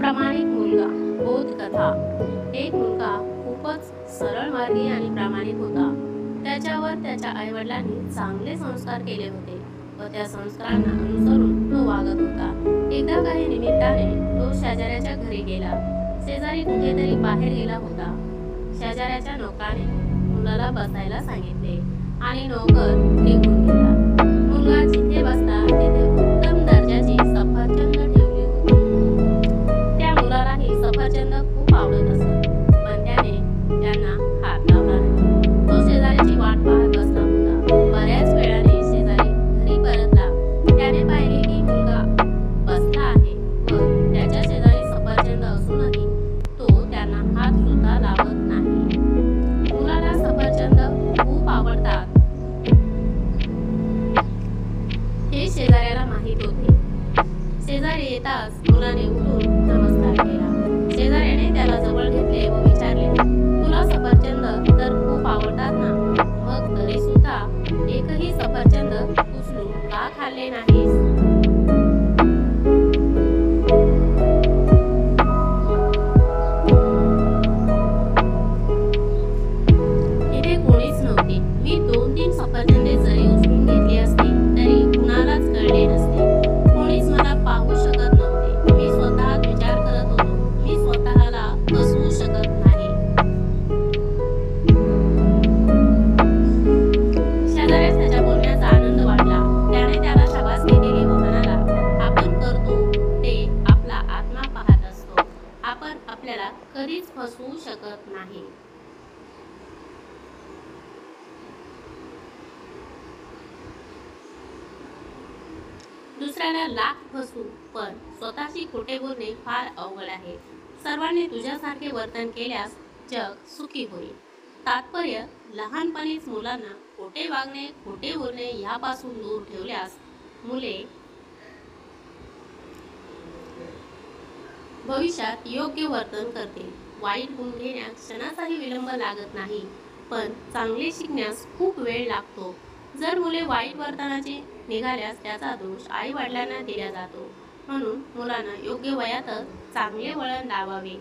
प्रामाणिक मुलगा बोधकथा एक मुलगा खूपच सरळ मार्गी आणि प्रामाणिक होता. त्याच्यावर त्याच्या आईवडिलांनी चांगले संस्कार केले होते व त्या संस्कारांना अनुसरून तो वागत होता. एकदा काही निमित्ताने तो शेजाऱ्याच्या घरी गेला. शेजारी कुठेतरी बाहेर गेला होता. शेजाऱ्याच्या नौकाने मुलाला बसायला सांगितले आणि नौकर निघून गेला. मुलालाही खूप आवडत असत पण त्याने त्यांना हात लावला नाही तो शेजाऱ्याची वाट पाहत बसला होता बऱ्याच वेळाने शेजारी घरी परतला त्याने पाहिले की मुलगा बसला आहे व त्याच्या शेजारी सफरचंद असूनही तो त्यांना हात सुद्धा लावत नाही मुलाला सफरचंद खूप आवडतात हे शेजाऱ्याला माहीत होते. शेजारी येताच मुलाने उठून नमस्कार केला. शेजाऱ्याने त्याला जवळ घेतले व विचारले तुला सफरचंद तर खूप आवडतात ना? मग तरी सुद्धा एकही सफरचंद उचलून का खाल्ले नाही? कधीच फसवू शकत नाही. दुसऱ्याला लाख फसू पण स्वतःशी खोटे बोलणे फार अवघड आहे. सर्वांनी तुझ्यासारखे वर्तन केल्यास जग सुखी होईल. तात्पर्य लहानपणीच मुलांना खोटे वागणे खोटे बोलणे यापासून दूर ठेवल्यास मुले भविष्यात योग्य वर्तन करते. वाईट गुण घेण्यास क्षणाचाही विलंब लागत नाही पण चांगले शिकण्यास खूप वेळ लागतो. जर मुले वाईट वर्तनाचे निघाल्यास त्याचा दोष आई वडिलांना दिला जातो. म्हणून मुलांना योग्य वयातच चांगले वळण लावावे.